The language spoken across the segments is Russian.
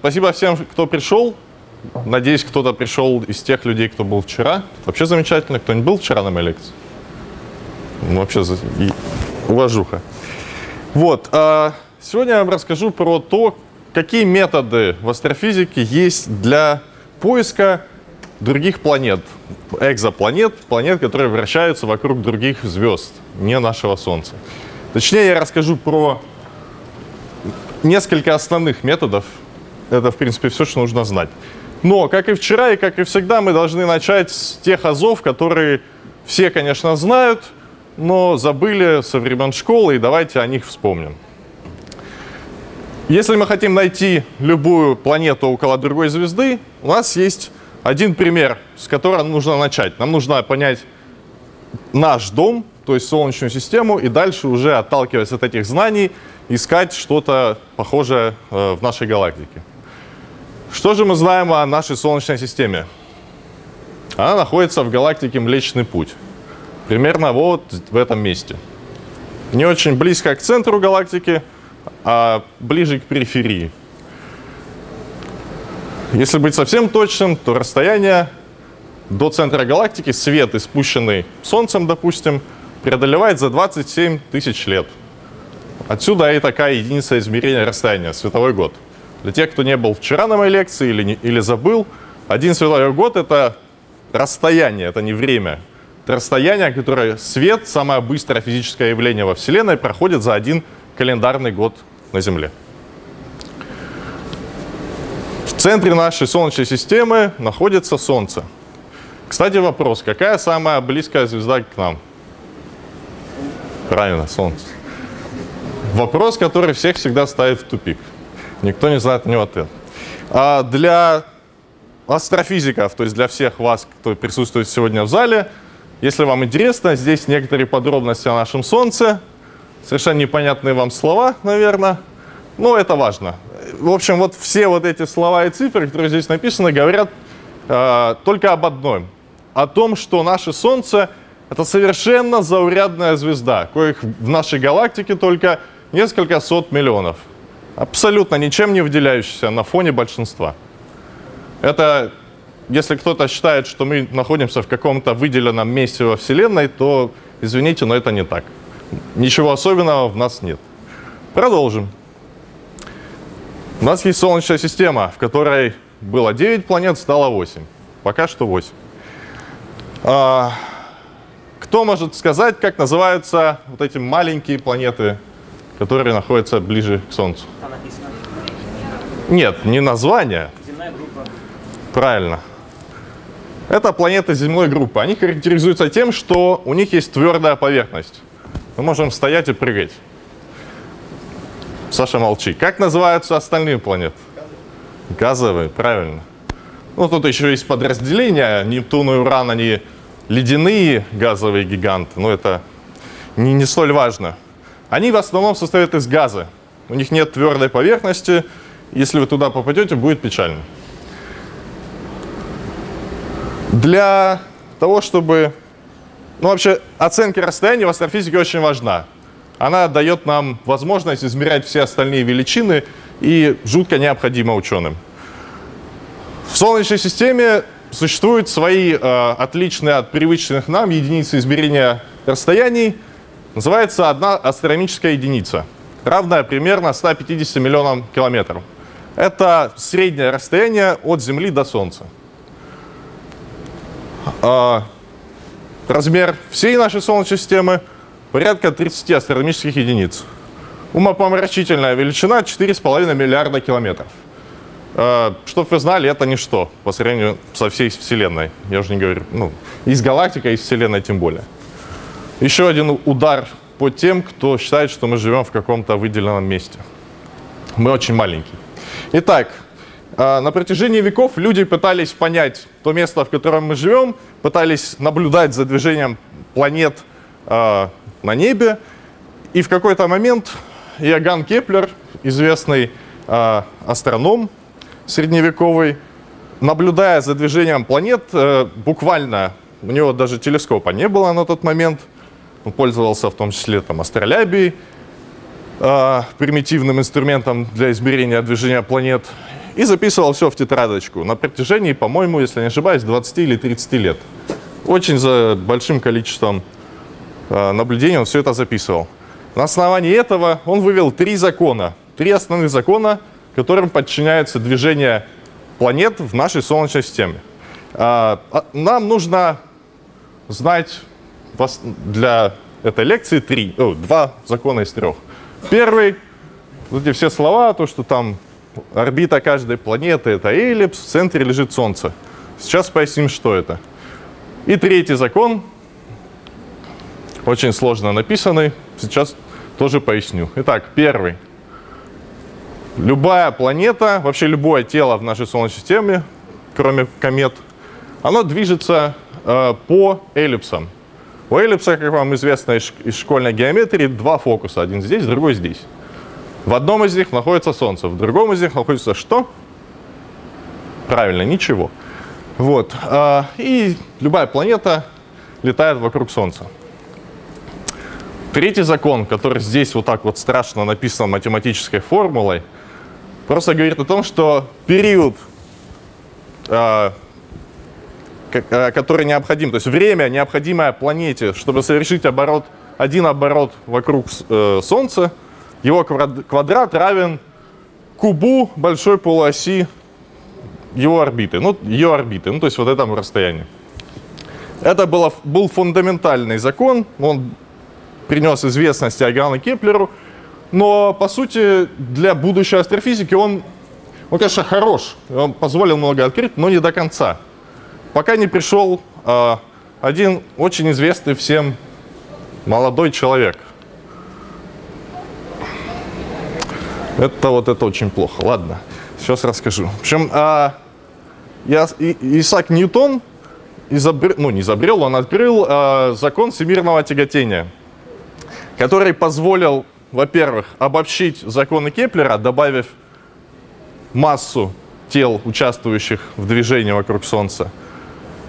Спасибо всем, кто пришел. Надеюсь, кто-то пришел из тех людей, кто был вчера. Вообще замечательно. Кто-нибудь был вчера на моей лекции? Ну, вообще, уважуха. Вот. а, Сегодня я вам расскажу про то, какие методы в астрофизике есть для поиска других планет, экзопланет, планет, которые вращаются вокруг других звезд, не нашего Солнца. Точнее, я расскажу про несколько основных методов. Это, в принципе, все, что нужно знать. Но, как и вчера, и как и всегда, мы должны начать с тех азов, которые все, конечно, знают, но забыли со времен школы, и давайте о них вспомним. Если мы хотим найти любую планету около другой звезды, у нас есть один пример, с которого нужно начать. Нам нужно понять наш дом, то есть Солнечную систему, и дальше уже, отталкиваясь от этих знаний, искать что-то похожее э, в нашей галактике. Что же мы знаем о нашей Солнечной системе? Она находится в галактике Млечный Путь. Примерно вот в этом месте. Не очень близко к центру галактики, а ближе к периферии. Если быть совсем точным, то расстояние до центра галактики, свет, испущенный Солнцем, допустим, преодолевает за 27 тысяч лет. Отсюда и такая единица измерения расстояния, световой год. Для тех, кто не был вчера на моей лекции или, не- или забыл, один световой год — это расстояние, это не время. Это расстояние, которое свет, самое быстрое физическое явление во Вселенной, проходит за один календарный год на Земле. В центре нашей Солнечной системы находится Солнце. Кстати, вопрос, какая самая близкая звезда к нам? Правильно, Солнце. Вопрос, который всех всегда ставит в тупик. Никто не знает на него ответ. А для астрофизиков, то есть для всех вас, кто присутствует сегодня в зале, если вам интересно, здесь некоторые подробности о нашем Солнце, совершенно непонятные вам слова, наверное, но это важно. В общем, вот все вот эти слова и цифры, которые здесь написаны, говорят э, только об одном. О том, что наше Солнце — это совершенно заурядная звезда, коих в нашей галактике только несколько сот миллионов. Абсолютно ничем не выделяющаяся на фоне большинства. Это, если кто-то считает, что мы находимся в каком-то выделенном месте во Вселенной, то, извините, но это не так. Ничего особенного в нас нет. Продолжим. У нас есть Солнечная система, в которой было 9 планет, стало 8. Пока что 8. А, кто может сказать, как называются вот эти маленькие планеты, которые находятся ближе к Солнцу? Нет, не название, Земная группа. Правильно. Это планеты земной группы. Они характеризуются тем, что у них есть твердая поверхность. Мы можем стоять и прыгать. Саша, молчи. Как называются остальные планеты? Газовые, правильно. Ну, тут еще есть подразделения. Нептун и Уран, они ледяные газовые гиганты. Но это не, не столь важно. Они в основном состоят из газа. У них нет твердой поверхности. Если вы туда попадете, будет печально. Для того, чтобы... Ну, вообще, оценка расстояния в астрофизике очень важна. Она дает нам возможность измерять все остальные величины и жутко необходима ученым. В Солнечной системе существуют свои э, отличные от привычных нам единицы измерения расстояний. Называется одна астрономическая единица, равная примерно 150 миллионам километров. Это среднее расстояние от Земли до Солнца. Размер всей нашей Солнечной системы порядка 30 астрономических единиц. Умопомрачительная величина 4,5 миллиарда километров. Чтобы вы знали, это ничто по сравнению со всей Вселенной. Я уже не говорю, ну, из галактики, а из Вселенной тем более. Еще один удар по тем, кто считает, что мы живем в каком-то выделенном месте. Мы очень маленькие. Итак, на протяжении веков люди пытались понять то место, в котором мы живем, пытались наблюдать за движением планет а, на небе. И в какой-то момент Иоганн Кеплер, известный э, астроном средневековый, наблюдая за движением планет, э, буквально, у него даже телескопа не было на тот момент, он пользовался в том числе там, астролябией, примитивным инструментом для измерения движения планет, и записывал все в тетрадочку на протяжении, по-моему, если не ошибаюсь, 20 или 30 лет. Очень за большим количеством э, наблюдений он все это записывал. На основании этого он вывел три закона, три основных закона, которым подчиняется движение планет в нашей Солнечной системе. А, а, нам нужно знать для этой лекции три, о, два закона из трех. Первый, вот эти все слова, то, что там орбита каждой планеты это эллипс, в центре лежит Солнце. Сейчас поясним, что это. И третий закон, очень сложно написанный, сейчас тоже поясню. Итак, первый. Любая планета, вообще любое тело в нашей Солнечной системе, кроме комет, оно движется э, по эллипсам. У эллипса, как вам известно из, школьной геометрии, два фокуса. Один здесь, другой здесь. В одном из них находится Солнце, в другом из них находится что? Правильно, ничего. Вот. Э, и любая планета летает вокруг Солнца. Третий закон, который здесь вот так вот страшно написан математической формулой, просто говорит о том, что период, э, который необходим, то есть время, необходимое планете, чтобы совершить оборот, один оборот вокруг э, Солнца, его квадрат равен кубу большой полуоси его орбиты, ну, ее орбиты, ну, то есть вот этому расстоянию. Это было, был фундаментальный закон, он принес известность Иоганну Кеплеру, но, по сути, для будущей астрофизики он, он, конечно, хорош, он позволил много открыть, но не до конца. Пока не пришел э, один очень известный всем молодой человек. Это вот это очень плохо. Ладно, сейчас расскажу. В общем, э, я, Исаак Ньютон изобрел, ну не изобрел, он открыл э, закон всемирного тяготения – который позволил, во-первых, обобщить законы Кеплера, добавив массу тел, участвующих в движении вокруг Солнца.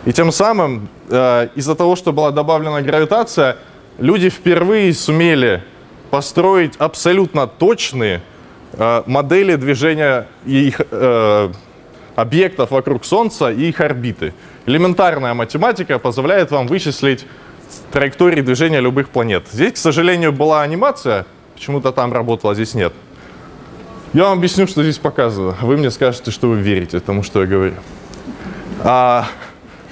И тем самым, э, из-за того, что была добавлена гравитация, люди впервые сумели построить абсолютно точные модели движения их э, объектов вокруг Солнца и их орбиты. Элементарная математика позволяет вам вычислить траектории движения любых планет. Здесь, к сожалению, была анимация, почему-то там работала, здесь нет. Я вам объясню, что здесь показано. Вы мне скажете, что вы верите тому, что я говорю. А,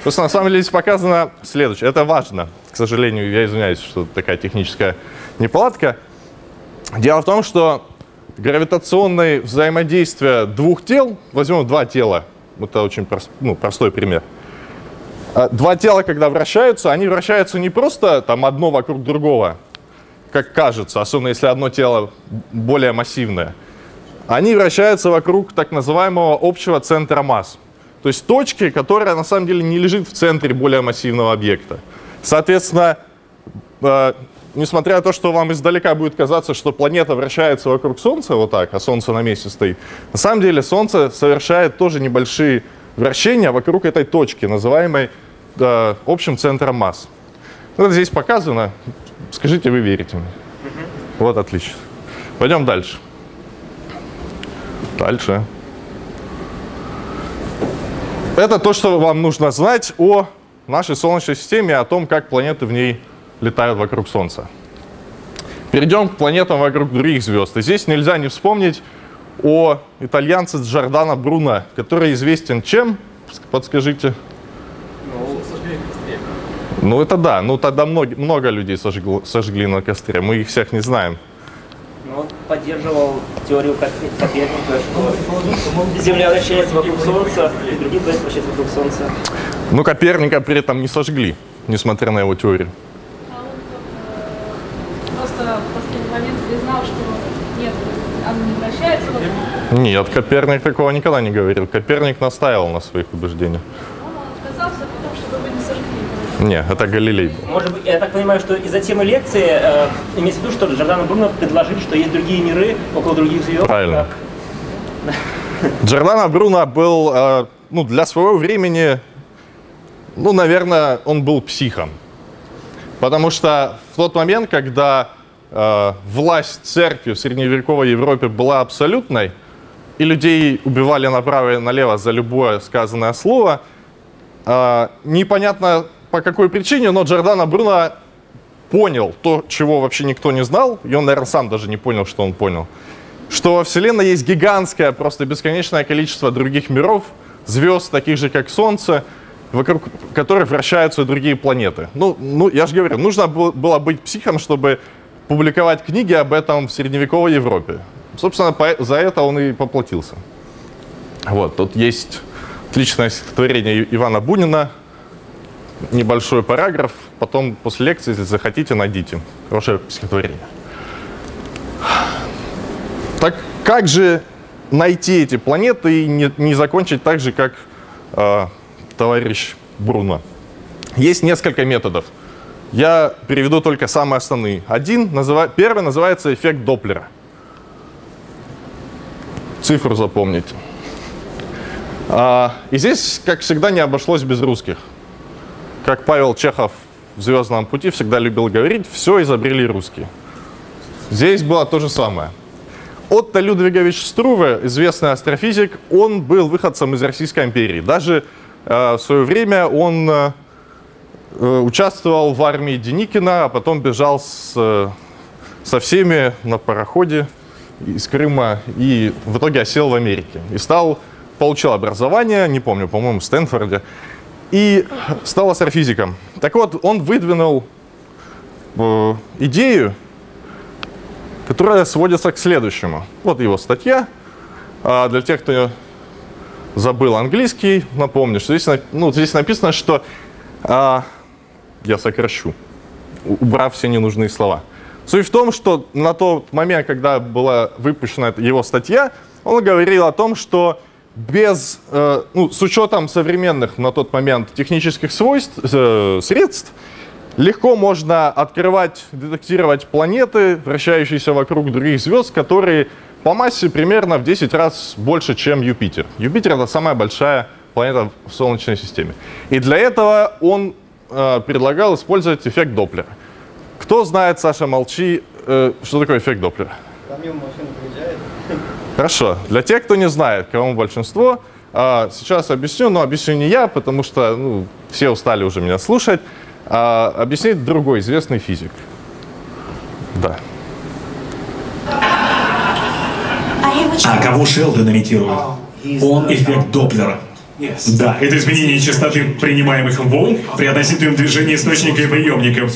просто на самом деле здесь показано следующее. Это важно. К сожалению, я извиняюсь, что такая техническая неполадка. Дело в том, что гравитационное взаимодействие двух тел, возьмем два тела, это очень прост, ну, простой пример – а, два тела, когда вращаются, они вращаются не просто там одно вокруг другого, как кажется, особенно если одно тело более массивное. Они вращаются вокруг так называемого общего центра масс. То есть точки, которая на самом деле не лежит в центре более массивного объекта. Соответственно, э, несмотря на то, что вам издалека будет казаться, что планета вращается вокруг Солнца вот так, а Солнце на месте стоит, на самом деле Солнце совершает тоже небольшие вращения вокруг этой точки, называемой э, общим центром масс. Вот здесь показано. Скажите, вы верите мне? Угу. Вот, отлично. Пойдем дальше. Дальше. Это то, что вам нужно знать о нашей Солнечной системе, о том, как планеты в ней летают вокруг Солнца. Перейдем к планетам вокруг других звезд. И здесь нельзя не вспомнить о итальянце Джордано Бруно, который известен чем? Подскажите. Ну, сожгли на костре. Ну, это да. Ну, тогда много, много людей сожгли, сожгли на костре. Мы их всех не знаем. Ну, он поддерживал теорию Коперника, что Земля вращается вокруг Солнца, и другие планеты вращаются вокруг Солнца. Ну, Коперника при этом не сожгли, несмотря на его теорию. Просто в последний момент признал, что нет, оно не вращается вокруг. Нет, Коперник такого никогда не говорил. Коперник настаивал на своих убеждениях. Он отказался, потому что вы не сожгли. Нет, это Галилей был. Может быть, я так понимаю, что из-за темы лекции э, имеется в виду, что Джордано Бруно предложили, что есть другие миры около других звезд. Правильно. как Джордано Бруно был, э, ну, для своего времени, ну, наверное, он был психом. Потому что в тот момент, когда э, власть церкви в средневековой Европе была абсолютной, и людей убивали направо и налево за любое сказанное слово, э, непонятно по какой причине, но Джордано Бруно понял то, чего вообще никто не знал, и он, наверное, сам даже не понял, что он понял, что во Вселенной есть гигантское, просто бесконечное количество других миров, звезд, таких же, как Солнце, вокруг которых вращаются другие планеты. Ну, ну я же говорю, нужно было быть психом, чтобы публиковать книги об этом в средневековой Европе. Собственно, за это он и поплатился. Вот, тут есть отличное стихотворение Ивана Бунина, небольшой параграф, потом после лекции, если захотите, найдите. Хорошее стихотворение. Так как же найти эти планеты и не, не закончить так же, как э, товарищ Бруно? Есть несколько методов. Я переведу только самые основные. Один, называ... первый называется эффект Доплера. Цифру запомните. А, и здесь, как всегда, не обошлось без русских. Как Павел Чехов в «Звездном пути» всегда любил говорить, все изобрели русские. Здесь было то же самое. Отто Людвигович Струве, известный астрофизик, он был выходцем из Российской империи. Даже э, в свое время он э, участвовал в армии Деникина, а потом бежал с, э, со всеми на пароходе из Крыма и в итоге осел в Америке. И стал, получил образование, не помню, по-моему, в Стэнфорде, и стал астрофизиком. Так вот, он выдвинул э, идею, которая сводится к следующему. Вот его статья. А для тех, кто забыл английский, напомню, что здесь, ну, здесь написано, что а, я сокращу, убрав все ненужные слова. Суть в том, что на тот момент, когда была выпущена его статья, он говорил о том, что без, э, ну, с учетом современных на тот момент технических свойств, э, средств, легко можно открывать, детектировать планеты, вращающиеся вокруг других звезд, которые по массе примерно в 10 раз больше, чем Юпитер. Юпитер — это самая большая планета в Солнечной системе. И для этого он э, предлагал использовать эффект Доплера. Кто знает, Саша, молчи, э, что такое эффект Доплера? Хорошо. Для тех, кто не знает, кому большинство, э, сейчас объясню, но объясню не я, потому что ну, все устали уже меня слушать а, объяснит другой известный физик. Да. А кого Шелдон имитирует? Он эффект Доплера. Да, это изменение частоты принимаемых волн при относительном движении источника и приемника.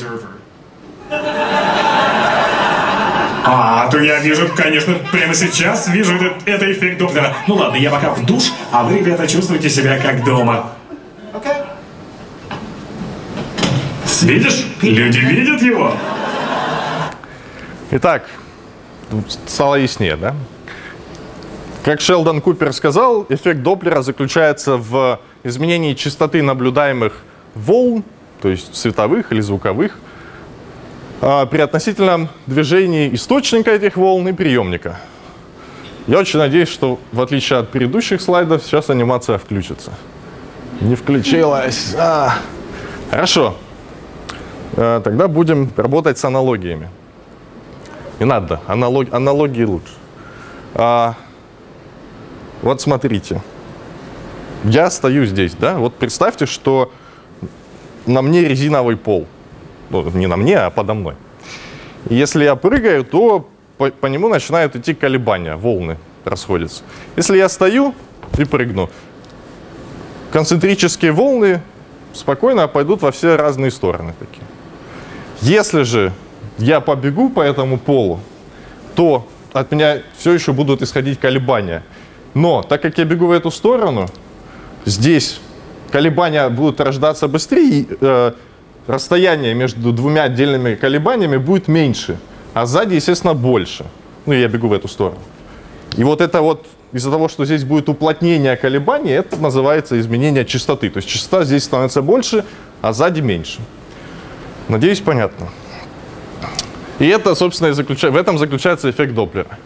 А, то я вижу, конечно, прямо сейчас вижу этот, это эффект Доплера. Ну ладно, я пока в душ, а вы, ребята, чувствуете себя как дома. Видишь? Люди видят его. Итак, стало яснее, да? Как Шелдон Купер сказал, эффект Доплера заключается в изменении частоты наблюдаемых волн, то есть световых или звуковых, а, при относительном движении источника этих волн и приемника. Я очень надеюсь, что в отличие от предыдущих слайдов, сейчас анимация включится. Не включилась. А. Хорошо. Э, тогда будем работать с аналогиями. Не надо, аналог, аналогии лучше. Вот смотрите, я стою здесь, да, вот представьте, что на мне резиновый пол. Ну, не на мне, а подо мной. Если я прыгаю, то по, по нему начинают идти колебания, волны расходятся. Если я стою и прыгну, концентрические волны спокойно пойдут во все разные стороны такие. Если же я побегу по этому полу, то от меня все еще будут исходить колебания. Но так как я бегу в эту сторону, здесь колебания будут рождаться быстрее, э, расстояние между двумя отдельными колебаниями будет меньше, а сзади, естественно, больше. Ну, я бегу в эту сторону. И вот это вот из-за того, что здесь будет уплотнение колебаний, это называется изменение частоты. То есть частота здесь становится больше, а сзади меньше. Надеюсь, понятно. И это, собственно, и заключается, в этом заключается эффект Доплера.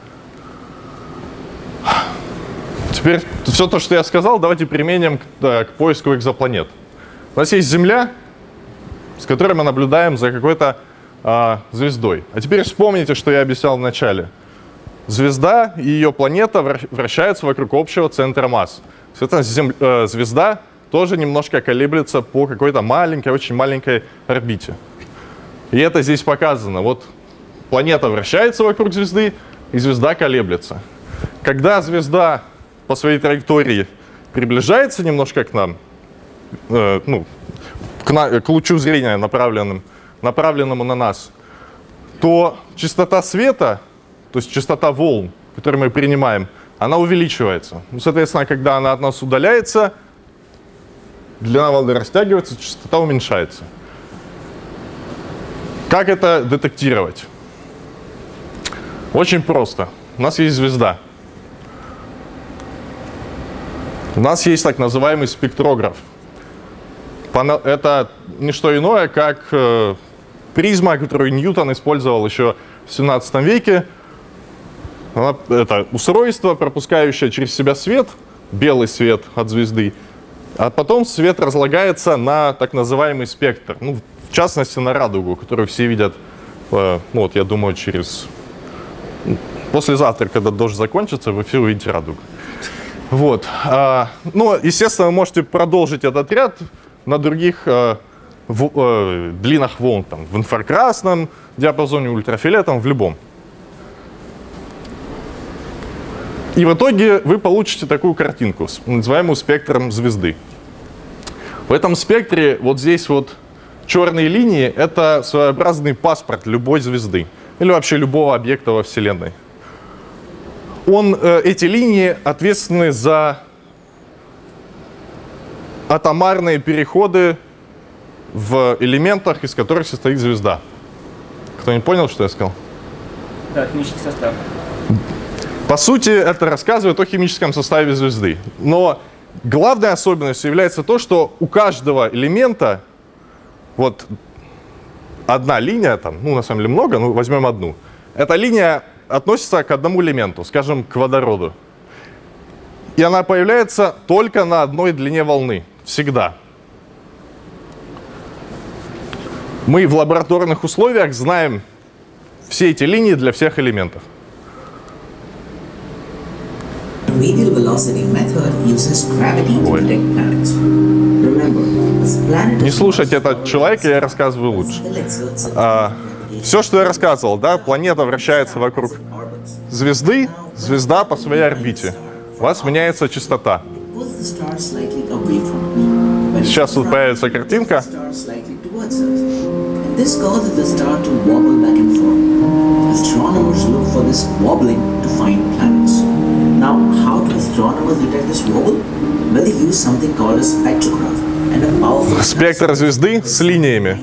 Теперь все то, что я сказал, давайте применим к, да, к поиску экзопланет. У нас есть Земля, с которой мы наблюдаем за какой-то а, звездой. А теперь вспомните, что я объяснял в начале. Звезда и ее планета вращаются вокруг общего центра масс. Соответственно, э, звезда тоже немножко колеблется по какой-то маленькой, очень маленькой орбите. И это здесь показано. Вот планета вращается вокруг звезды, и звезда колеблется. Когда звезда по своей траектории приближается немножко к нам, э, ну, к, на, к лучу зрения, направленным, направленному на нас, то частота света, то есть частота волн, которые мы принимаем, она увеличивается. Ну, соответственно, когда она от нас удаляется, длина волны растягивается, частота уменьшается. Как это детектировать? Очень просто. У нас есть звезда. У нас есть так называемый спектрограф. Это не что иное, как э, призма, которую Ньютон использовал еще в 17 веке. Это устройство, пропускающее через себя свет, белый свет от звезды, а потом свет разлагается на так называемый спектр. Ну, в частности, на радугу, которую все видят, э, ну, вот я думаю, через... Послезавтра, когда дождь закончится, вы все увидите радугу. Вот. А, ну, естественно, вы можете продолжить этот ряд на других э, в, э, длинах волн, там, в инфракрасном диапазоне, ультрафиолетом, в любом. И в итоге вы получите такую картинку, называемую спектром звезды. В этом спектре вот здесь вот черные линии — это своеобразный паспорт любой звезды или вообще любого объекта во Вселенной он, э, эти линии ответственны за атомарные переходы в элементах, из которых состоит звезда. Кто не понял, что я сказал? Да, химический состав. По сути, это рассказывает о химическом составе звезды. Но главной особенностью является то, что у каждого элемента вот одна линия, там, ну, на самом деле много, но возьмем одну. Эта линия относится к одному элементу, скажем, к водороду. И она появляется только на одной длине волны, всегда. Мы в лабораторных условиях знаем все эти линии для всех элементов. Radial velocity method uses gravity to detect planets. Remember, Не слушайте этот человек, я рассказываю лучше. А, все, что я рассказывал, да, планета вращается вокруг звезды, звезда по своей орбите. У вас меняется частота. Сейчас тут появится картинка. This causes the star to wobble back and forth. Astronomers look for this wobbling to find planets. Now, how do astronomers detect this wobble? Well, they use something called a spectrograph and a powerful Спектр звезды с линиями.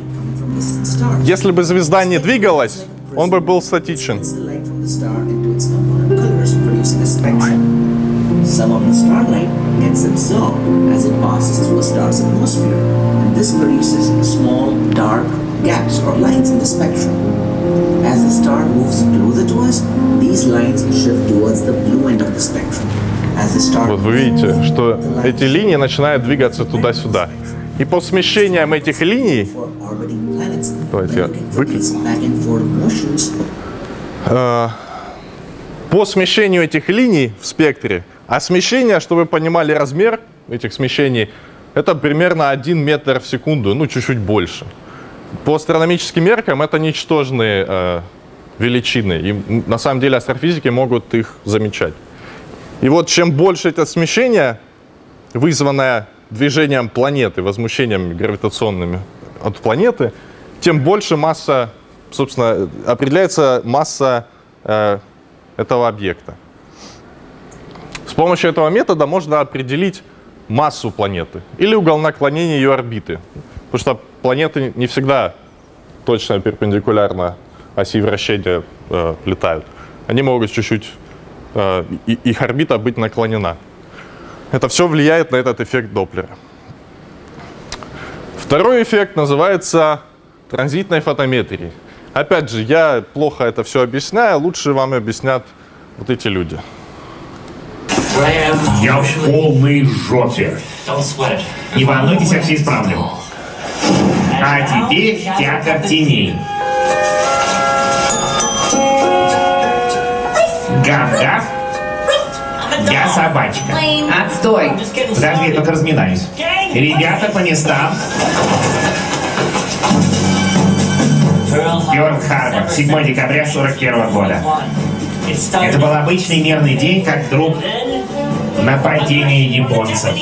Если бы звезда не двигалась, он бы был статичен. Вот вы видите, что эти линии начинают двигаться туда-сюда. И по смещениям этих линий, давайте я выключу, э, по смещению этих линий в спектре, а смещение, чтобы вы понимали размер этих смещений, это примерно 1 метр в секунду, ну чуть-чуть больше. По астрономическим меркам это ничтожные э, величины, и на самом деле астрофизики могут их замечать. И вот чем больше это смещение, вызванное движением планеты, возмущением гравитационными от планеты, тем больше масса, собственно, определяется масса э, этого объекта. С помощью этого метода можно определить массу планеты или угол наклонения ее орбиты. Потому что планеты не всегда точно перпендикулярно оси вращения э, летают. Они могут чуть-чуть, э, их орбита быть наклонена. Это все влияет на этот эффект Доплера. Второй эффект называется транзитной фотометрией. Опять же, я плохо это все объясняю, лучше вам объяснят вот эти люди. Я в полной жопе. Не волнуйтесь, я все исправлю. А теперь театр теней. Гав-гав. Я собачка. Отстой. Подожди, я только разминаюсь. Ребята по местам. Пёрл Харбор, 7 декабря 41 года. Это был обычный мирный день, как вдруг нападение японцев.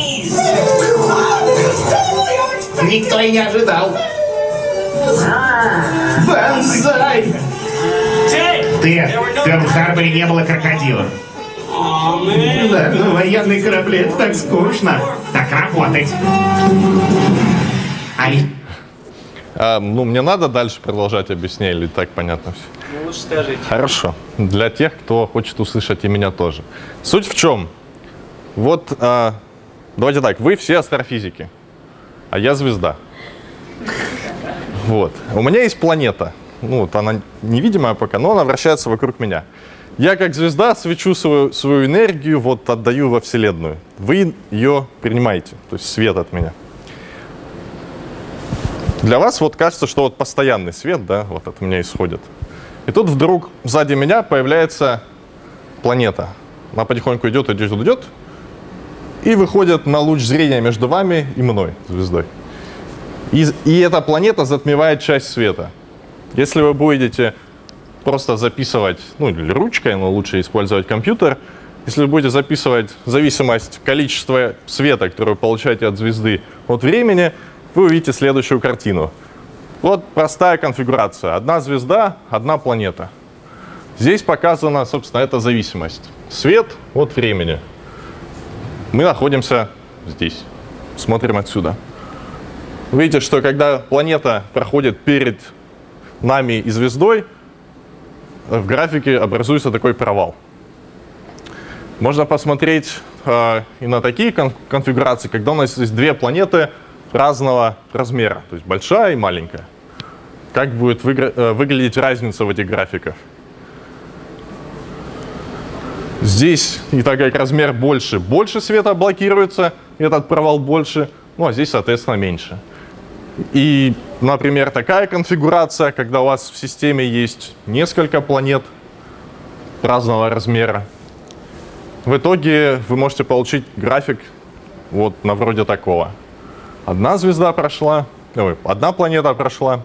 Никто и не ожидал. Бонзай! Ты, в Пёрл-Харборе не было крокодилов. Да, ну военные корабли, это так скучно. Так работать. Ай, А, ну, мне надо дальше продолжать объяснение или так понятно все? Ну, лучше скажите. Хорошо. Для тех, кто хочет услышать и меня тоже. Суть в чем? Вот, а, давайте так, вы все астрофизики, а я звезда. Вот. У меня есть планета. Ну, вот она невидимая пока, но она вращается вокруг меня. Я как звезда свечу свою, свою энергию, вот отдаю во Вселенную. Вы ее принимаете, то есть свет от меня. Для вас вот кажется, что вот постоянный свет, да, вот от меня исходит. И тут вдруг сзади меня появляется планета. Она потихоньку идет, идет, идет, и выходит на луч зрения между вами и мной, звездой. И, и эта планета затмевает часть света. Если вы будете просто записывать, ну или ручкой, но лучше использовать компьютер, если вы будете записывать зависимость количества света, которое вы получаете от звезды от времени, вы увидите следующую картину. Вот простая конфигурация. Одна звезда, одна планета. Здесь показана, собственно, эта зависимость. Свет от времени. Мы находимся здесь. Смотрим отсюда. Видите, что когда планета проходит перед нами и звездой, в графике образуется такой провал. Можно посмотреть э, и на такие кон- конфигурации, когда у нас есть две планеты разного размера, то есть большая и маленькая. Как будет выгра- э, выглядеть разница в этих графиках? Здесь, и так как размер больше, больше света блокируется, этот провал больше, ну а здесь, соответственно, меньше. И, например, такая конфигурация, когда у вас в системе есть несколько планет разного размера, в итоге вы можете получить график вот на вроде такого. Одна звезда прошла, ой, одна планета прошла,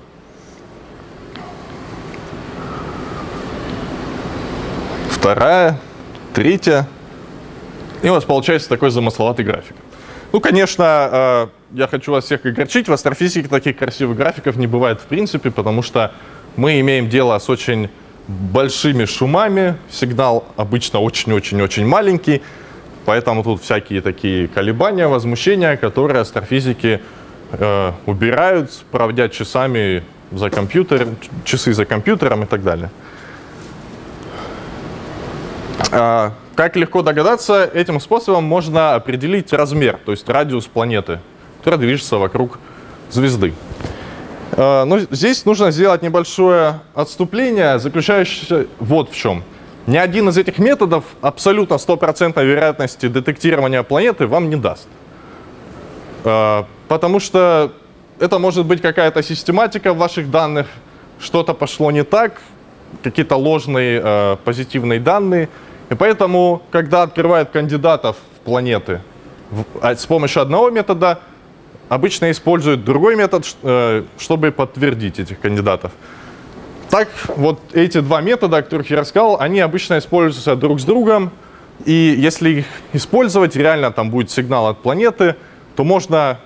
вторая, третья, и у вас получается такой замысловатый график. Ну, конечно, э, я хочу вас всех огорчить, в астрофизике таких красивых графиков не бывает в принципе, потому что мы имеем дело с очень большими шумами, сигнал обычно очень-очень-очень маленький, поэтому тут всякие такие колебания, возмущения, которые астрофизики э, убирают, проводя часами за компьютером, часы за компьютером и так далее. А, Как легко догадаться, этим способом можно определить размер, то есть радиус планеты, которая движется вокруг звезды. А, Но здесь нужно сделать небольшое отступление, заключающееся вот в чем. Ни один из этих методов абсолютно стопроцентной вероятности детектирования планеты вам не даст. А, Потому что это может быть какая-то систематика в ваших данных, что-то пошло не так, какие-то ложные э, позитивные данные. И поэтому, когда открывают кандидатов в планеты а с помощью одного метода, обычно используют другой метод, э, чтобы подтвердить этих кандидатов. Так вот эти два метода, о которых я рассказал, они обычно используются друг с другом. И если их использовать, реально там будет сигнал от планеты, то можно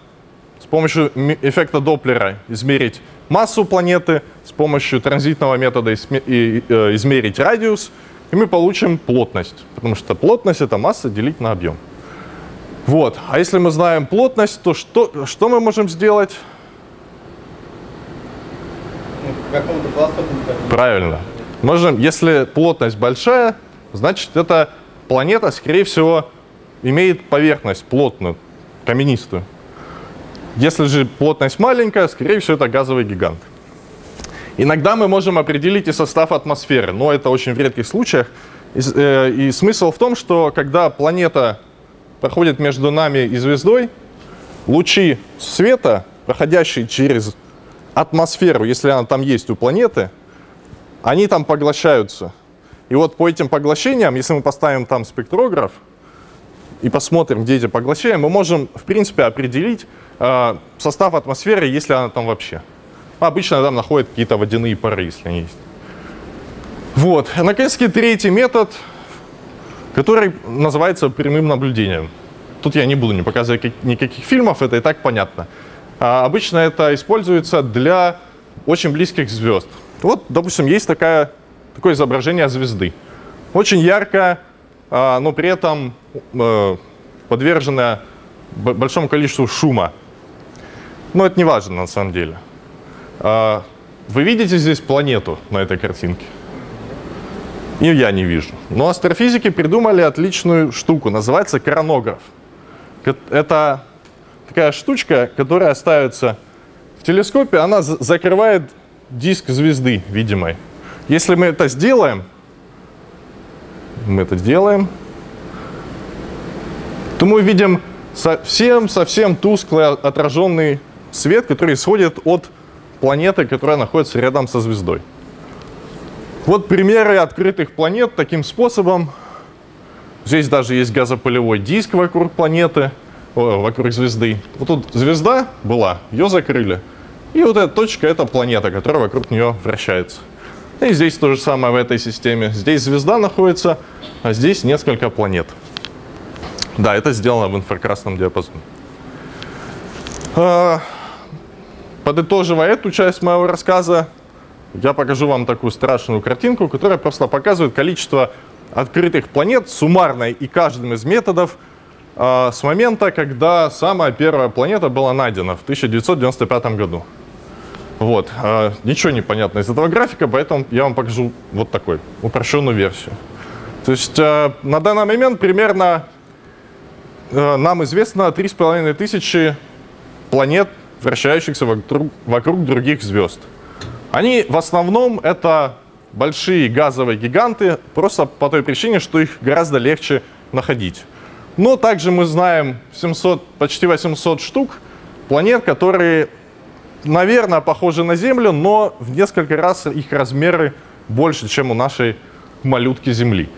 с помощью эффекта Доплера измерить массу планеты, с помощью транзитного метода э, измерить радиус, и мы получим плотность, потому что плотность это масса делить на объем. Вот. А если мы знаем плотность, то что, что мы можем сделать? Правильно. Можем, если плотность большая, значит эта планета, скорее всего, имеет поверхность плотную, каменистую. Если же плотность маленькая, скорее всего, это газовый гигант. Иногда мы можем определить и состав атмосферы, но это очень в редких случаях. И, э, и смысл в том, что когда планета проходит между нами и звездой, лучи света, проходящие через атмосферу, если она там есть у планеты, они там поглощаются. И вот по этим поглощениям, если мы поставим там спектрограф и посмотрим, где эти поглощения, мы можем, в принципе, определить э, состав атмосферы, если она там вообще. Обычно там находят какие-то водяные пары, если они есть. Вот. Наконец-таки, третий метод, который называется прямым наблюдением. Тут я не буду не показывать как- никаких фильмов, это и так понятно. А обычно это используется для очень близких звезд. Вот, допустим, есть такая, такое изображение звезды. Очень яркое, а, но при этом э, подверженное б- большому количеству шума. Но это не важно на самом деле. А, Вы видите здесь планету на этой картинке? И я не вижу. Но астрофизики придумали отличную штуку, называется коронограф. Ко- Это такая штучка, которая ставится в телескопе, она за- закрывает диск звезды видимой. Если мы это сделаем, мы это делаем, то мы видим совсем-совсем тусклый отраженный свет, который исходит от планеты, которая находится рядом со звездой. Вот примеры открытых планет таким способом. Здесь даже есть газопылевой диск вокруг планеты, о, вокруг звезды. Вот тут звезда была, ее закрыли. И вот эта точка — это планета, которая вокруг нее вращается. И здесь то же самое в этой системе. Здесь звезда находится, а здесь несколько планет. Да, это сделано в инфракрасном диапазоне. А, Подытоживая эту часть моего рассказа, я покажу вам такую страшную картинку, которая просто показывает количество открытых планет суммарно и каждым из методов а, с момента, когда самая первая планета была найдена в 1995 году. Вот. а, Ничего не понятно из этого графика, поэтому я вам покажу вот такой, упрощенную версию. То есть а, на данный момент примерно э, нам известно 3,5 тысячи планет, вращающихся вокруг, вокруг других звезд. Они в основном это большие газовые гиганты, просто по той причине, что их гораздо легче находить. Но также мы знаем 700, почти 800 штук планет, которые, наверное, похожи на Землю, но в несколько раз их размеры больше, чем у нашей малютки Земли.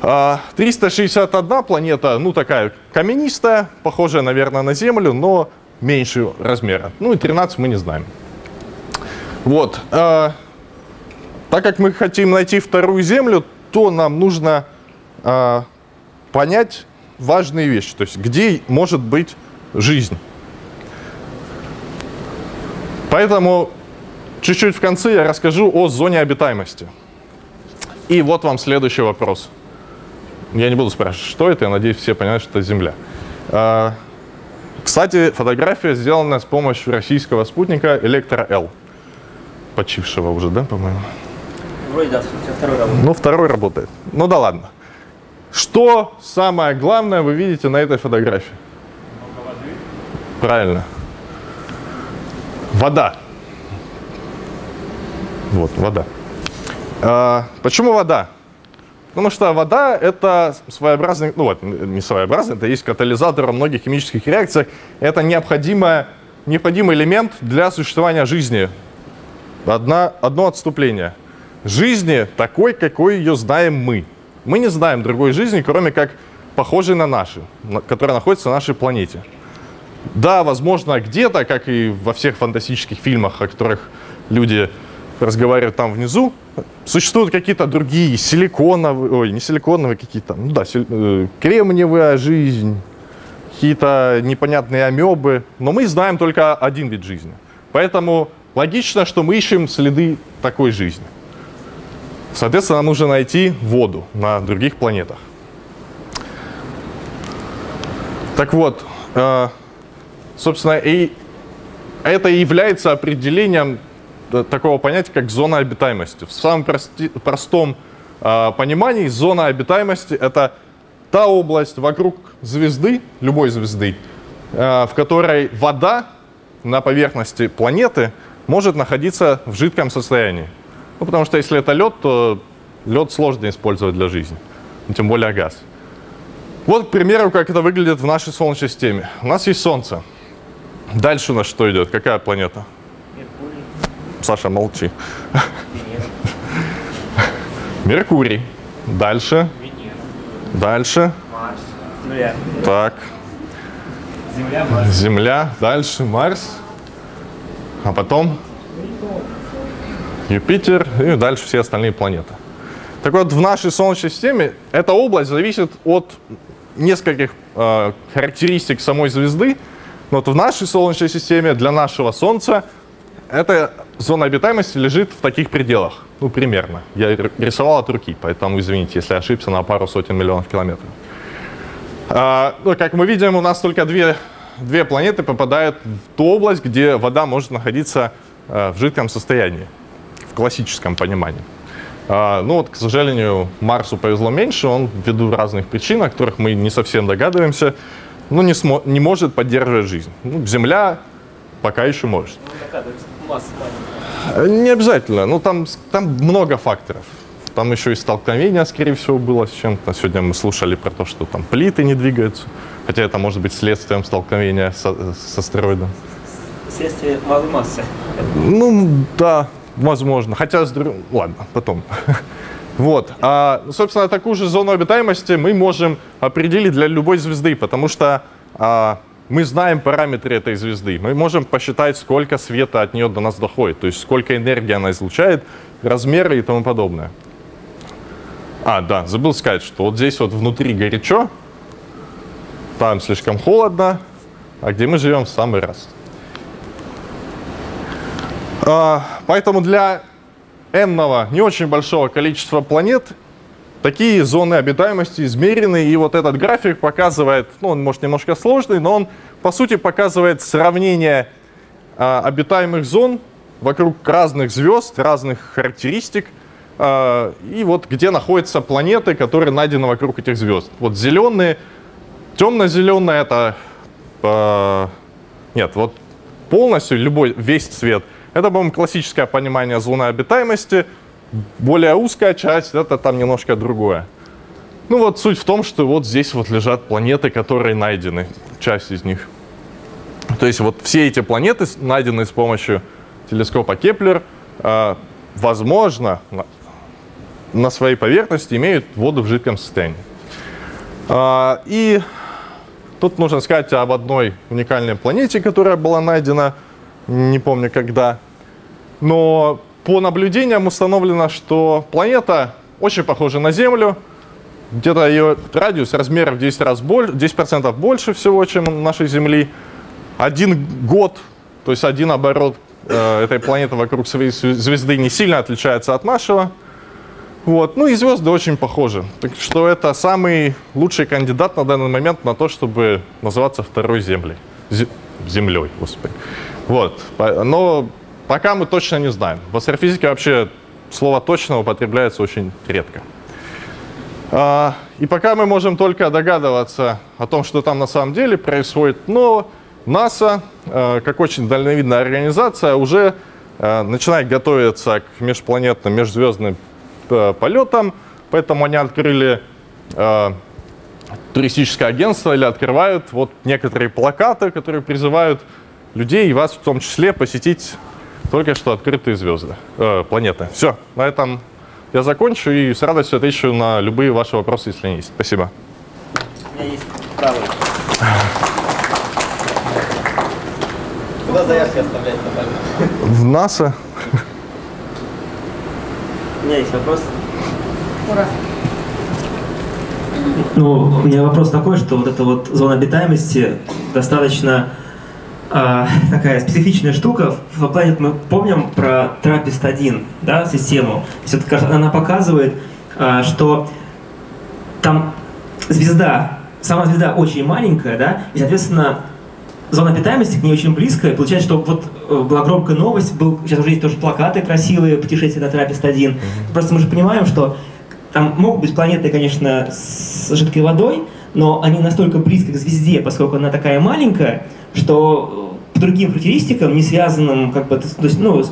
А, 361 планета, ну такая каменистая, похожая, наверное, на Землю, но меньше размера. Ну и 13 мы не знаем. Вот. а, так как мы хотим найти вторую Землю, то нам нужно а, понять важные вещи. То есть где может быть жизнь. Поэтому чуть-чуть в конце я расскажу о зоне обитаемости. И вот вам следующий вопрос. Я не буду спрашивать, что это, я надеюсь, все понимают, что это Земля. А, Кстати, фотография сделана с помощью российского спутника Электро-Л. Почившего уже, да, по-моему? Вроде да, второй работает. Ну, второй работает. Ну да ладно. Что самое главное вы видите на этой фотографии? Правильно. Вода. Вот, вода. А, почему вода? Потому что вода это своеобразный, ну вот, не своеобразный, это есть катализатор многих химических реакций. Это необходимое, необходимый элемент для существования жизни. Одна, одно отступление. Жизни такой, какой ее знаем мы. Мы не знаем другой жизни, кроме как похожей на нашу, на- которая находится на нашей планете. Да, возможно, где-то, как и во всех фантастических фильмах, о которых люди разговаривают там внизу, существуют какие-то другие силиконовые, ой, не силиконовые какие-то, ну да, сил- э, кремниевая жизнь, какие-то непонятные амебы, но мы знаем только один вид жизни. Поэтому логично, что мы ищем следы такой жизни. Соответственно, нам нужно найти воду на других планетах. Так вот, э, собственно, и это и является определением э, такого понятия, как зона обитаемости. В самом простом э, понимании зона обитаемости — это та область вокруг звезды, любой звезды, в которой вода на поверхности планеты может находиться в жидком состоянии. Ну, потому что если это лед, то лед сложно использовать для жизни. тем более газ. Вот, к примеру, как это выглядит в нашей Солнечной системе. У нас есть Солнце. Дальше у нас что идет? Какая планета? Меркурий, Саша, молчи. Венера, Меркурий. Дальше. Венера, Дальше. Марс, Земля, Так. Земля, Марс. Земля. Дальше. Марс. А потом Юпитер и дальше все остальные планеты. Так вот, в нашей Солнечной системе эта область зависит от нескольких э, характеристик самой звезды. Но вот в нашей Солнечной системе для нашего Солнца эта зона обитаемости лежит в таких пределах. Ну, примерно. Я рисовал от руки, поэтому извините, если ошибся на пару сотен миллионов километров. А, ну, как мы видим, у нас только две, две планеты попадают в ту область, где вода может находиться э, в жидком состоянии, в классическом понимании. А, ну вот, к сожалению, Марсу повезло меньше, он ввиду разных причин, о которых мы не совсем догадываемся, ну, не, смо- не может поддерживать жизнь. Ну, Земля пока еще может. Ну, Не обязательно, ну там, там много факторов. Там еще и столкновение, скорее всего, было с чем-то. Сегодня мы слушали про то, что там плиты не двигаются. Хотя это может быть следствием столкновения со- с астероидом. Следствие малой массы. Ну, да, возможно. Хотя, с друг- ладно, потом. Вот. А, собственно, такую же зону обитаемости мы можем определить для любой звезды, потому что а, мы знаем параметры этой звезды. Мы можем посчитать, сколько света от нее до нас доходит, то есть сколько энергии она излучает, размеры и тому подобное. А, да, забыл сказать, что вот здесь вот внутри горячо, там слишком холодно, а где мы живем в самый раз. А, Поэтому для n не очень большого количества планет такие зоны обитаемости измерены. И вот этот график показывает, ну он может немножко сложный, но он по сути показывает сравнение а, обитаемых зон вокруг разных звезд, разных характеристик. а, и вот где находятся планеты, которые найдены вокруг этих звезд. Вот зеленые, темно-зеленые это... а, нет, вот полностью любой, весь цвет. Это, по-моему, классическое понимание зоны обитаемости. Более узкая часть, это там немножко другое. Ну вот суть в том, что вот здесь вот лежат планеты, которые найдены, часть из них. То есть вот все эти планеты, найденные с помощью телескопа Кеплер, э, возможно, на, на своей поверхности имеют воду в жидком состоянии. А, и Тут нужно сказать об одной уникальной планете, которая была найдена, не помню когда. Но по наблюдениям установлено, что планета очень похожа на Землю. Где-то ее радиус, размер в 10 раз больше, 10% больше всего, чем нашей Земли. Один год, то есть один оборот э, этой планеты вокруг своей звезды не сильно отличается от нашего. Вот. Ну и звезды очень похожи. Так что это самый лучший кандидат на данный момент на то, чтобы называться второй Землей. Зе- Землей, господи. Вот. Но пока мы точно не знаем. В астрофизике вообще слово точно употребляется очень редко. А, И пока мы можем только догадываться о том, что там на самом деле происходит, но НАСА, э, как очень дальновидная организация, уже э, начинает готовиться к межпланетным, межзвездным полетам, поэтому они открыли э, туристическое агентство или открывают вот некоторые плакаты, которые призывают людей и вас в том числе посетить только что открытые звезды, э, планеты. Все, на этом я закончу и с радостью отвечу на любые ваши вопросы, если они есть. Спасибо. У меня есть правый. Куда заявки оставлять? В НАСА У меня есть вопрос. Ну, у меня вопрос такой, что вот эта вот зона обитаемости достаточно а, такая специфичная штука. В Planet мы помним про TRAPPIST-1, да, систему. Кажется, она показывает, а, что там звезда, сама звезда очень маленькая, да, и, соответственно, зона обитаемости к ней очень близкая. Получается, что вот э, была громкая новость, был, сейчас уже есть тоже плакаты красивые, путешествие на Трапест-1. Просто мы же понимаем, что там могут быть планеты, конечно, с жидкой водой, но они настолько близко к звезде, поскольку она такая маленькая, что э, другим характеристикам, не связанным, как бы, то есть, ну,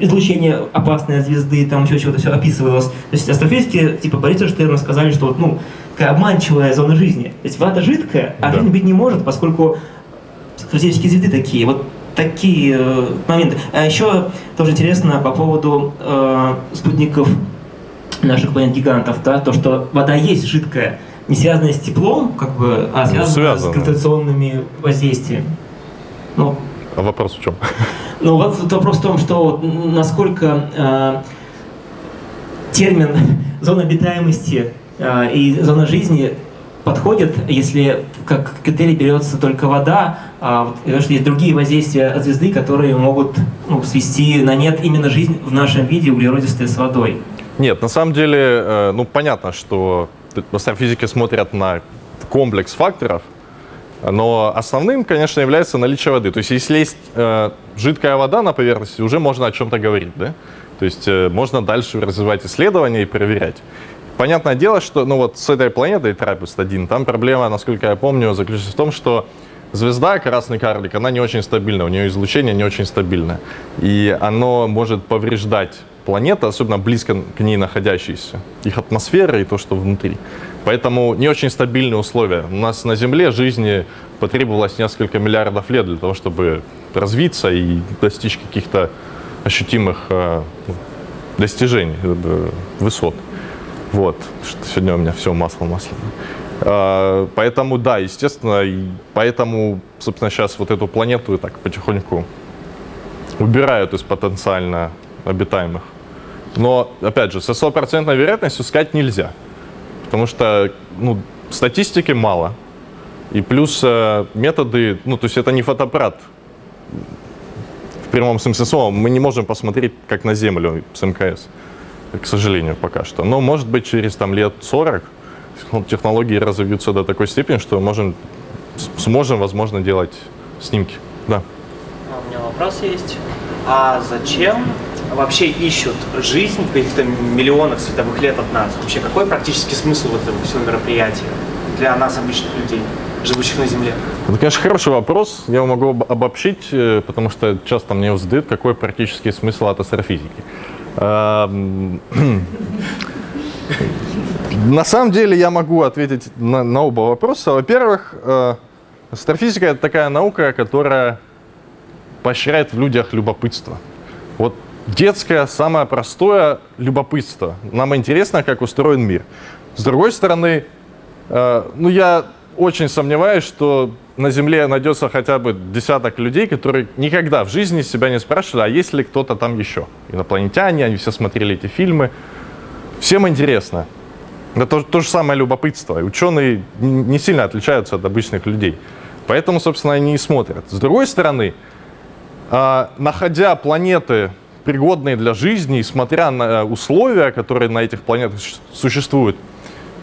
излучение опасной звезды, там еще чего-то все описывалось. То есть астрофизики, типа Бориса Штерна, сказали, что вот, ну, такая обманчивая зона жизни. То есть вода жидкая, а да. жизнь быть не может, поскольку характеристики звезды такие. Вот такие э, моменты. А еще тоже интересно по поводу э, спутников наших планет-гигантов, да, то, что вода есть жидкая, не связанная с теплом, как бы, а связанная связано. с гравитационными воздействиями. Ну, а вопрос в чем? Ну, вот вопрос в том, что насколько э, термин зона обитаемости э, и зона жизни подходит, если как критерий берется только вода, а вот, потому что есть другие воздействия от звезды, которые могут ну, свести на нет именно жизнь в нашем виде углеродистой с водой. Нет, на самом деле, э, ну понятно, что астрофизики смотрят на комплекс факторов, но основным, конечно, является наличие воды. То есть, если есть э, жидкая вода на поверхности, уже можно о чем-то говорить, да? То есть, э, можно дальше развивать исследования и проверять. Понятное дело, что, ну вот с этой планетой Трапест-1, там проблема, насколько я помню, заключается в том, что звезда, красный карлик, она не очень стабильна, у нее излучение не очень стабильное. И оно может повреждать планеты, особенно близко к ней находящиеся, их атмосфера и то, что внутри. Поэтому не очень стабильные условия. У нас на Земле жизни потребовалось несколько миллиардов лет для того, чтобы развиться и достичь каких-то ощутимых э, достижений, э, высот. Вот, что сегодня у меня все масло масляное. Э, поэтому, да, естественно, поэтому, собственно, сейчас вот эту планету так потихоньку убирают из потенциально обитаемых. Но, опять же, со стопроцентной вероятностью сказать нельзя. Потому что ну, статистики мало. И плюс э, методы, ну, то есть это не фотоаппарат. В прямом смысле слова мы не можем посмотреть, как на Землю с МКС. К сожалению, пока что. Но, может быть, через там, лет 40 технологии разовьются до такой степени, что можем, сможем, возможно, делать снимки. Да. А у меня вопрос есть. А зачем вообще ищут жизнь в каких-то миллионах световых лет от нас? Вообще какой практический смысл в этом всего мероприятия для нас, обычных людей? живущих на Земле? Это, конечно, хороший вопрос. Я его могу обобщить, э, потому что часто мне его задают, какой практический смысл от астрофизики. На самом деле я могу ответить на, на оба вопроса. Во-первых, э, астрофизика — это такая наука, которая поощряет в людях любопытство. Вот детское, самое простое любопытство. Нам интересно, как устроен мир. С другой стороны, э, ну я очень сомневаюсь, что на Земле найдется хотя бы десяток людей, которые никогда в жизни себя не спрашивали, а есть ли кто-то там еще. Инопланетяне, они все смотрели эти фильмы. Всем интересно. Это то, то же самое любопытство. Ученые не сильно отличаются от обычных людей. Поэтому, собственно, они и смотрят. С другой стороны, э, находя планеты пригодные для жизни, и смотря на условия, которые на этих планетах существуют.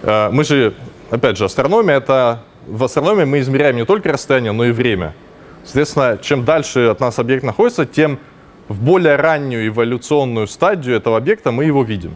Э, мы же, опять же, астрономия это в астрономии мы измеряем не только расстояние, но и время. Соответственно, чем дальше от нас объект находится, тем в более раннюю эволюционную стадию этого объекта мы его видим.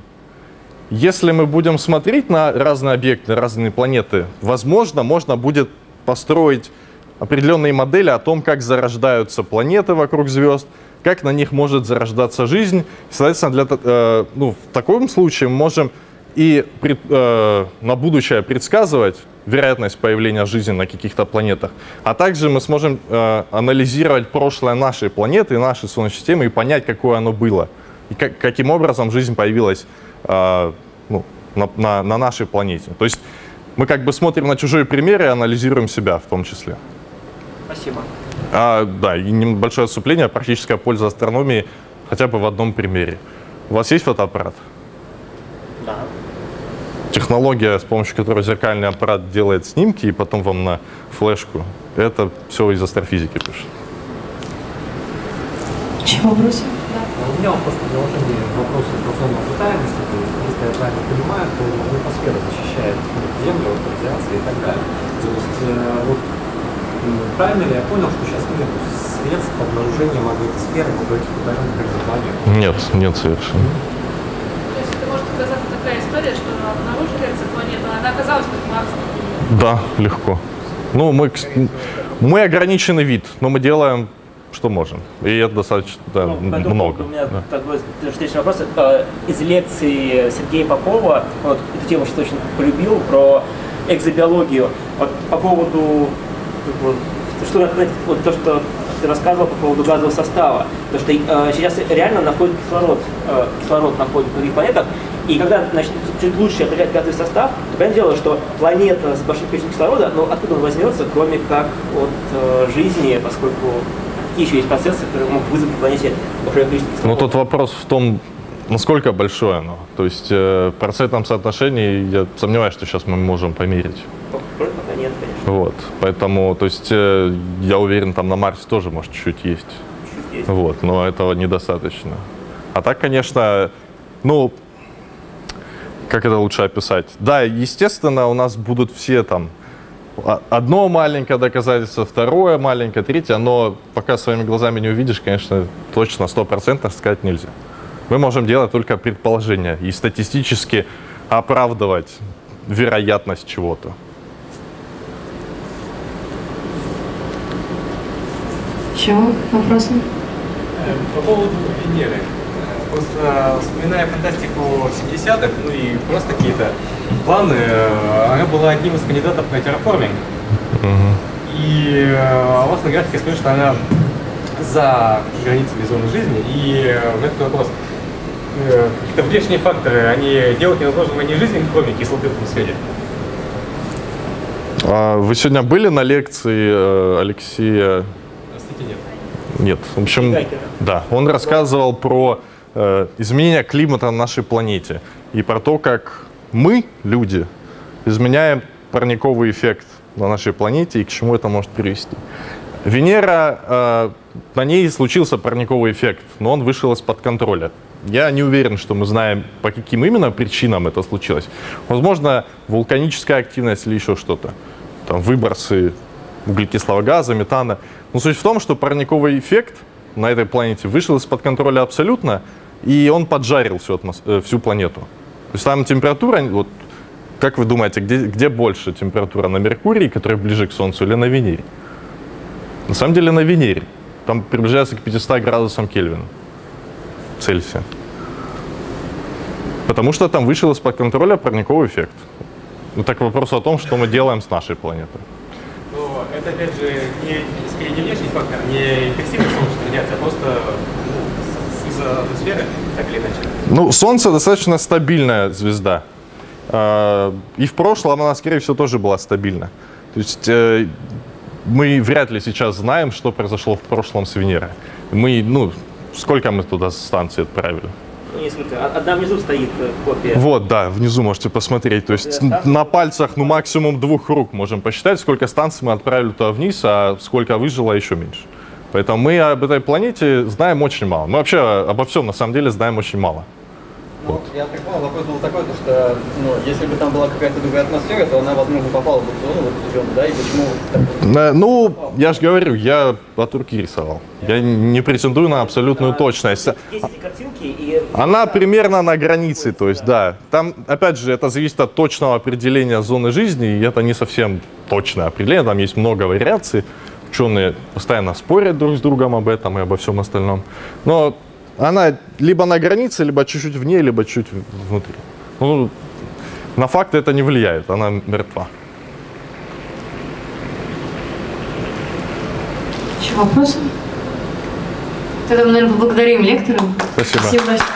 Если мы будем смотреть на разные объекты, разные планеты, возможно, можно будет построить определенные модели о том, как зарождаются планеты вокруг звезд, как на них может зарождаться жизнь. соответственно, для, э, ну, в таком случае мы можем и пред, э, на будущее предсказывать вероятность появления жизни на каких-то планетах, а также мы сможем э, анализировать прошлое нашей планеты, нашей Солнечной системы и понять, какое оно было, и как, каким образом жизнь появилась э, ну, на, на, на нашей планете. То есть мы как бы смотрим на чужие примеры и анализируем себя в том числе. Спасибо. А, да, и небольшое отступление, практическая польза астрономии хотя бы в одном примере. У вас есть фотоаппарат? Да. Технология, с помощью которой зеркальный аппарат делает снимки и потом вам на флешку, это все из астрофизики пишет. Еще вопросы? Да. У меня вопрос по продолжение вопроса информационной обитаемости. То есть, если я правильно понимаю, то атмосфера защищает Землю от радиации и так далее. То есть, э, вот Правильно ли я понял, что сейчас нет средств обнаружения магнитосферы вот этих удаленных экзопланет? Нет, нет совершенно. То есть это может оказаться такая история, что обнаружили экзопланету, она оказалась как Марс, Да, легко. Ну, мы, мы ограниченный вид, но мы делаем что можем. И это достаточно да, Ну, много. У меня да. такой встречный вопрос. Э, Из лекции Сергея Попова, вот эту тему что очень полюбил, про экзобиологию. Вот по поводу, что, вот то, что ты рассказывал по поводу газового состава. То, что э, сейчас реально находит кислород, э, кислород находит на других планетах. И когда начнут чуть лучше определять газовый состав, то понятное дело, что планета с большим количеством кислорода, ну откуда он возьмется, кроме как от э, жизни, поскольку какие еще есть процессы, которые могут вызвать на планете большое количество Ну, тут вопрос в том, насколько большое оно. То есть э, в процентном соотношении я сомневаюсь, что сейчас мы можем померить. Пока нет, конечно. Вот. Поэтому, то есть, э, я уверен, там на Марсе тоже, может, чуть-чуть есть. Чуть есть. Вот, но этого недостаточно. А так, конечно, ну, как это лучше описать? Да, естественно, у нас будут все там одно маленькое доказательство, второе маленькое, третье, но пока своими глазами не увидишь, конечно, точно стопроцентно сказать нельзя. Мы можем делать только предположения и статистически оправдывать вероятность чего-то. Еще вопросы? Э, По поводу Венеры. Просто вспоминая фантастику 70-х, ну и просто какие-то планы, э, она была одним из кандидатов на терраформинг. И э, у вас на графике смотрю, что она за границами зоны жизни. И э, меня такой вопрос. Э, Какие-то внешние факторы, они делают невозможным войне жизни, кроме кислоты в атмосфере. А Вы сегодня были на лекции Алексея Простите, нет. Нет, в общем, да, он рассказывал про э, изменение климата на нашей планете и про то, как мы, люди, изменяем парниковый эффект на нашей планете и к чему это может привести. Венера, э, на ней случился парниковый эффект, но он вышел из-под контроля. Я не уверен, что мы знаем, по каким именно причинам это случилось. Возможно, вулканическая активность или еще что-то. Там выбросы углекислого газа, метана. Но суть в том, что парниковый эффект на этой планете вышел из-под контроля абсолютно, и он поджарил всю, атмос- э, всю планету. То есть там температура, вот, как вы думаете, где, где больше температура? На Меркурии, который ближе к Солнцу, или на Венере? На самом деле на Венере. Там приближается к 500 градусам Кельвина. Цельсия. Потому что там вышел из-под контроля парниковый эффект. Ну так вопрос о том, что мы делаем с нашей планетой. Но это, опять же, не, скорее не внешний фактор, не интенсивность солнечной радиации, а просто атмосферы, так или иначе. Ну, Солнце достаточно стабильная звезда. А, И в прошлом она, скорее всего, тоже была стабильна. То есть э, мы вряд ли сейчас знаем, что произошло в прошлом с Венерой. Мы, ну, сколько мы туда станций отправили? Ну, а- одна внизу стоит э, копия. Вот, да, внизу можете посмотреть. То есть Да. на пальцах, ну, максимум двух рук можем посчитать, сколько станций мы отправили туда вниз, а сколько выжило еще меньше. Поэтому мы об этой планете знаем очень мало. Мы вообще обо всем, на самом деле, знаем очень мало. Ну, я так понял, вопрос был такой, то, что ну, если бы там была какая-то другая атмосфера, то она, возможно, попала бы в зону в эту зону, да, и почему так Э, Ну, я же говорю, я от руки рисовал. Я не претендую на абсолютную точность. Есть эти картинки, и Она примерно на границе, то есть, да. Там, опять же, это зависит от точного определения зоны жизни, и это не совсем точное определение, там есть много вариаций. Ученые постоянно спорят друг с другом об этом и обо всем остальном. Но она либо на границе, либо чуть-чуть вне, либо чуть внутри. Ну, на факты это не влияет, она мертва. Еще вопросы? Тогда мы, наверное, поблагодарим лектора. Спасибо. Спасибо большое.